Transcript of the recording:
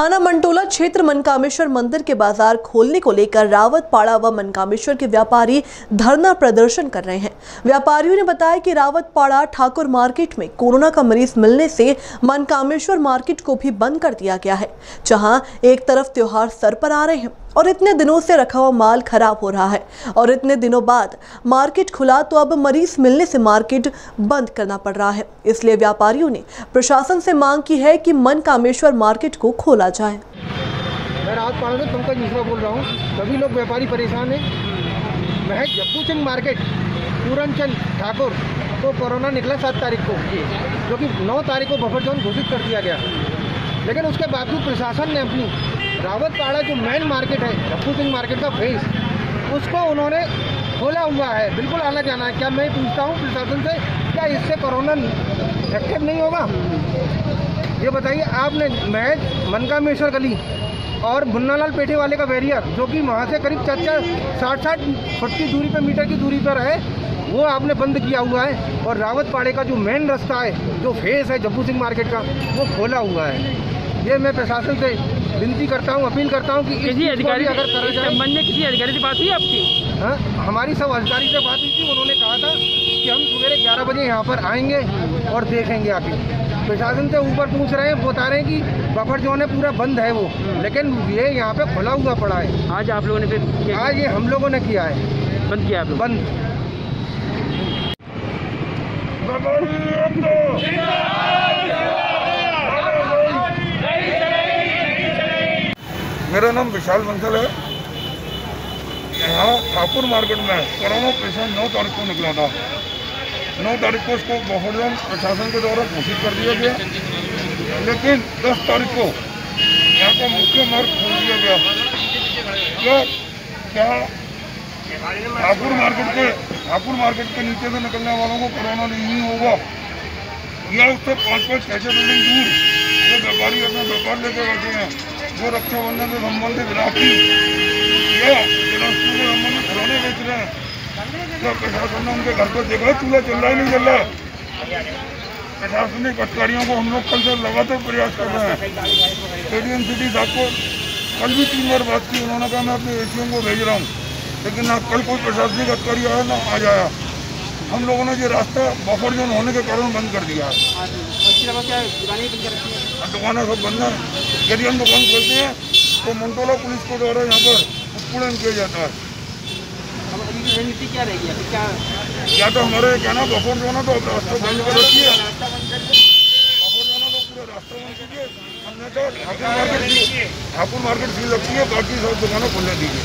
थाना मंटोला क्षेत्र मनकामेश्वर मंदिर के बाज़ार खोलने को लेकर रावत पाड़ा व मनकामेश्वर के व्यापारी धरना प्रदर्शन कर रहे हैं। व्यापारियों ने बताया कि रावत पाड़ा ठाकुर मार्केट में कोरोना का मरीज़ मिलने से मनकामेश्वर मार्केट को भी बंद कर दिया गया है, जहाँ एक तरफ़ त्योहार सर पर आ रहे हैं। और इतने दिनों से रखा हुआ माल खराब हो रहा है। और इतने दिनों बाद मार्केट खुला तो अब मरीज़ मिलने से मार्केट बंद करना पड़ रहा है। इसलिए व्यापारियों ने प्रशासन से मांग की है कि मन कामेश्वर मार्केट को खोला जाए। मैं राहत पाड़ा पंकज मिश्रा बोल रहा हूँ। सभी लोग व्यापारी परेशान हैं। सिंह मार्केट पूरनचंद ठाकुर को कोरोना निकला सात तारीख को, जो कि नौ तारीख को बफर जोन घोषित कर दिया गया। लेकिन उसके बावजूद प्रशासन ने अपनी रावतपाड़ा जो मेन मार्केट है जप्पू सिंह मार्केट का फेस उसको उन्होंने खोला हुआ है, बिल्कुल आना जाना है। क्या मैं पूछता हूँ प्रशासन से, क्या इससे कोरोना एक्टिव नहीं होगा? ये बताइए, आपने महज मनकामेश्वर गली और मुन्नालाल पेठे वाले का बैरियर जो कि वहाँ से करीब चार चार साठ साठ फुट की दूरी पर मीटर की दूरी पर है, वो आपने बंद किया हुआ है। और रावतपाड़े का जो मेन रास्ता है, जो फेस है जब्बू सिंह मार्केट का, वो खोला हुआ है। ये मैं प्रशासन से विनती करता हूँ अपील करता हूँ कि किसी अधिकारी अगर संबंध में किसी अधिकारी से बात हुई आपकी? हाँ हमारी सब अधिकारी से बात हुई थी उन्होंने कहा था कि हम सवेरे ग्यारह बजे यहाँ पर आएँगे और देखेंगे आके। प्रशासन से ऊपर पूछ रहे हैं बता रहे हैं कि बफर जोन है पूरा बंद है वो लेकिन ये यहाँ पे खुला हुआ पड़ा है। आज आप लोगों ने फिर आज ये हम लोगों ने किया है। बंद किया आप बंद। मेरा नाम विशाल बंसल है। यहाँ ठाकुर मार्केट में कोरोना पेशेंट नौ तारीख को निकला था। नौ तारीख को उसको बफर प्रशासन के द्वारा घोषित कर दिया गया। लेकिन दस तारीख को यहाँ का मुख्य मार्ग खोल दिया गया। क्या क्या ठाकुर मार्केट के, ठाकुर मार्केट के नीचे से निकलने वालों को कोरोना नहीं होगा? या उससे पाँच पाँच छः बिल्डिंग दूर? जो व्यापारी अपना व्यापार लेके बैठे हैं। जो रक्षाबंधन से संबंधित राखी या खिलौने बेच रहे हैं क्या प्रशासन ने उनके घर पर देखा चूल्हा चल रहा है नहीं चल रहा प्रशासनिक अधिकारियों को हम लोग कल से लगातार प्रयास कर रहे हैं एडीएम सिटी साहब को कल भी तीन बार बात की उन्होंने कहा मैं अपने एसीओ को भेज रहा हूँ लेकिन ना कल कोई प्रशासनिक अधिकारी आया ना आज आया हम लोगों ने ये रास्ता बफर जोन होने के कारण बंद कर दिया है और दुकानें सब बंद हैं। यदि हम दुकान खोलते हैं। तो मंटोला पुलिस के द्वारा यहाँ पर उत्पीड़न किया जाता है। रणनीति क्या रहेगी? अभी क्या या तो हमारे कहना बफर जोन है तो रास्ता बंद कर रखिए बफर है तो पूरा रास्ता बंद कीजिए। अन्यथा Thakur market Thakur market seal रखिए बाकी सब दुकानें खोलने दीजिए।